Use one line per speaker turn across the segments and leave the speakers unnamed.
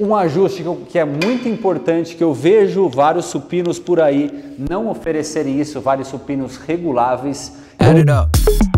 Um ajuste que é muito importante, que eu vejo vários supinos por aí não oferecerem isso, vários supinos reguláveis. Add it up.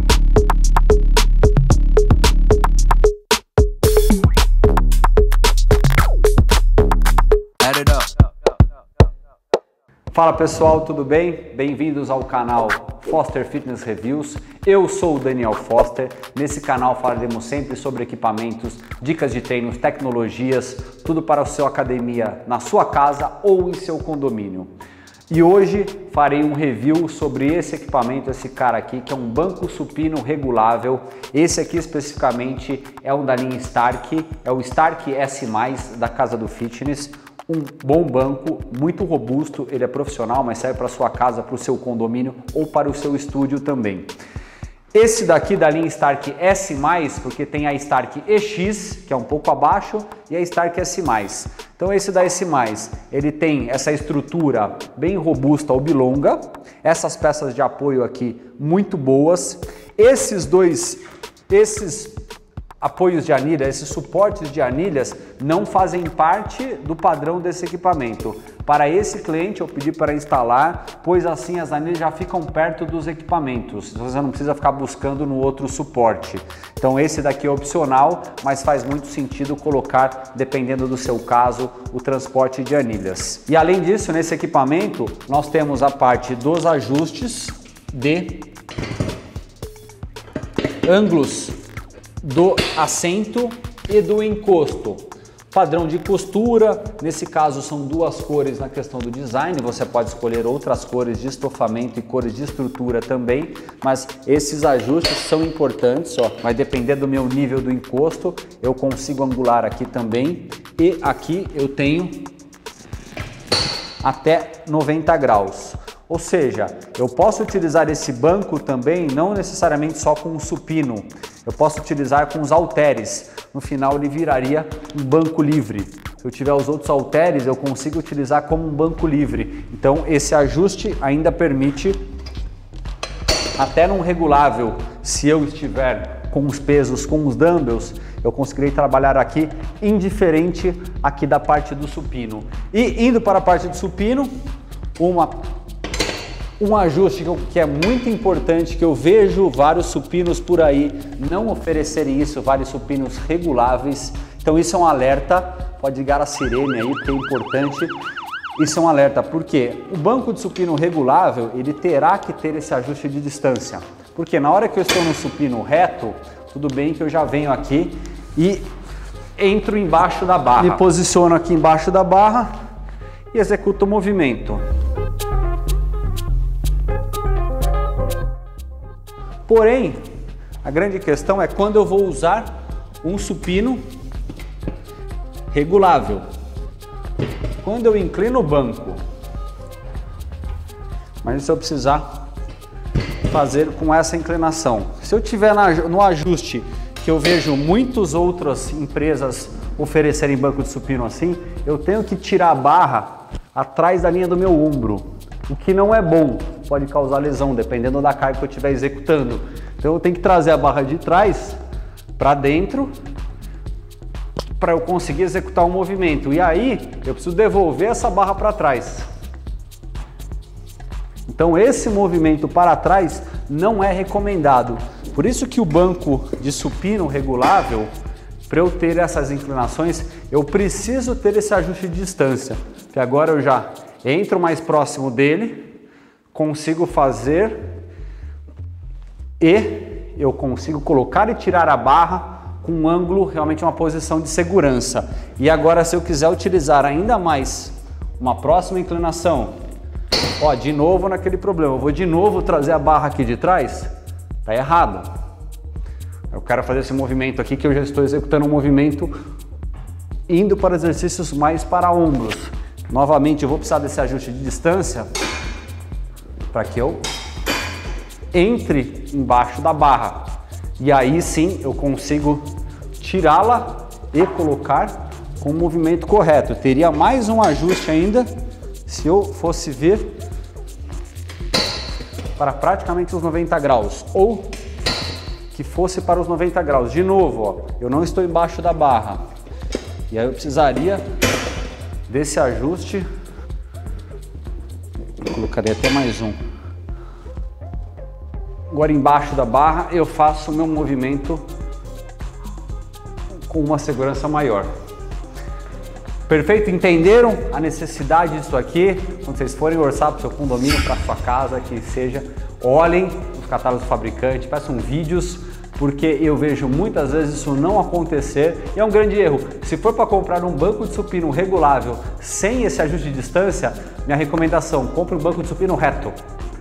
Fala pessoal, tudo bem? Bem-vindos ao canal Foster Fitness Reviews. Eu sou o Daniel Foster. Nesse canal falaremos sempre sobre equipamentos, dicas de treinos, tecnologias, tudo para a sua academia na sua casa ou em seu condomínio. E hoje farei um review sobre esse equipamento, esse cara aqui, que é um banco supino regulável. Esse aqui especificamente é um da linha Stark, é o Stark S+, da Casa do Fitness um bom banco, muito robusto, ele é profissional, mas serve para sua casa, para o seu condomínio ou para o seu estúdio também. Esse daqui da linha Stark S+, porque tem a Stark EX, que é um pouco abaixo, e a Stark S+. Então esse da S+, ele tem essa estrutura bem robusta, oblonga, essas peças de apoio aqui muito boas. Esses dois, esses apoios de anilha, esses suportes de anilhas não fazem parte do padrão desse equipamento. Para esse cliente eu pedi para instalar, pois assim as anilhas já ficam perto dos equipamentos. Você não precisa ficar buscando no outro suporte. Então esse daqui é opcional, mas faz muito sentido colocar, dependendo do seu caso, o transporte de anilhas. E além disso, nesse equipamento nós temos a parte dos ajustes de ângulos do assento e do encosto. Padrão de costura, nesse caso são duas cores na questão do design, você pode escolher outras cores de estofamento e cores de estrutura também, mas esses ajustes são importantes, ó, vai depender do meu nível do encosto, eu consigo angular aqui também e aqui eu tenho até 90 graus. Ou seja, eu posso utilizar esse banco também não necessariamente só com um supino, eu posso utilizar com os halteres. No final ele viraria um banco livre. Se eu tiver os outros halteres, eu consigo utilizar como um banco livre. Então esse ajuste ainda permite até num regulável, se eu estiver com os pesos, com os dumbbells, eu conseguirei trabalhar aqui indiferente aqui da parte do supino. E indo para a parte do supino, uma um ajuste que é muito importante, que eu vejo vários supinos por aí não oferecerem isso, vários supinos reguláveis. Então isso é um alerta, pode ligar a sirene aí, porque é importante. Isso é um alerta, porque o banco de supino regulável, ele terá que ter esse ajuste de distância. Porque na hora que eu estou no supino reto, tudo bem que eu já venho aqui e entro embaixo da barra. Me posiciono aqui embaixo da barra e executo o movimento. Porém, a grande questão é quando eu vou usar um supino regulável. Quando eu inclino o banco, mas se eu precisar fazer com essa inclinação. Se eu tiver no ajuste que eu vejo muitas outras empresas oferecerem banco de supino assim, eu tenho que tirar a barra atrás da linha do meu ombro o que não é bom, pode causar lesão, dependendo da carga que eu estiver executando. Então eu tenho que trazer a barra de trás para dentro para eu conseguir executar o um movimento. E aí eu preciso devolver essa barra para trás. Então esse movimento para trás não é recomendado. Por isso que o banco de supino regulável, para eu ter essas inclinações, eu preciso ter esse ajuste de distância. Que agora eu já entro mais próximo dele, consigo fazer e eu consigo colocar e tirar a barra com um ângulo, realmente uma posição de segurança. E agora se eu quiser utilizar ainda mais uma próxima inclinação, ó, de novo naquele problema, eu vou de novo trazer a barra aqui de trás, tá errado. Eu quero fazer esse movimento aqui que eu já estou executando um movimento indo para exercícios mais para ombros. Novamente eu vou precisar desse ajuste de distância para que eu entre embaixo da barra. E aí sim eu consigo tirá-la e colocar com o movimento correto. Eu teria mais um ajuste ainda se eu fosse ver para praticamente os 90 graus ou que fosse para os 90 graus. De novo, ó, eu não estou embaixo da barra. E aí eu precisaria desse ajuste. Eu colocaria até mais um. Agora embaixo da barra eu faço o meu movimento com uma segurança maior. Perfeito? Entenderam a necessidade disso aqui? Quando vocês forem orçar para o seu condomínio, para sua casa, que seja, olhem os catálogos do fabricante, peçam vídeos, porque eu vejo muitas vezes isso não acontecer e é um grande erro. Se for para comprar um banco de supino regulável sem esse ajuste de distância, minha recomendação, compre um banco de supino reto.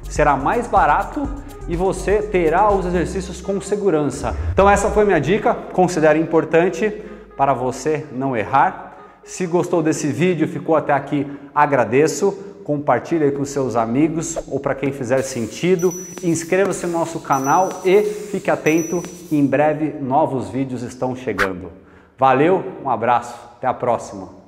Será mais barato e você terá os exercícios com segurança. Então essa foi minha dica, considere importante para você não errar. Se gostou desse vídeo, ficou até aqui, agradeço. Compartilhe com seus amigos ou para quem fizer sentido. Inscreva-se no nosso canal e fique atento, em breve novos vídeos estão chegando. Valeu, um abraço, até a próxima.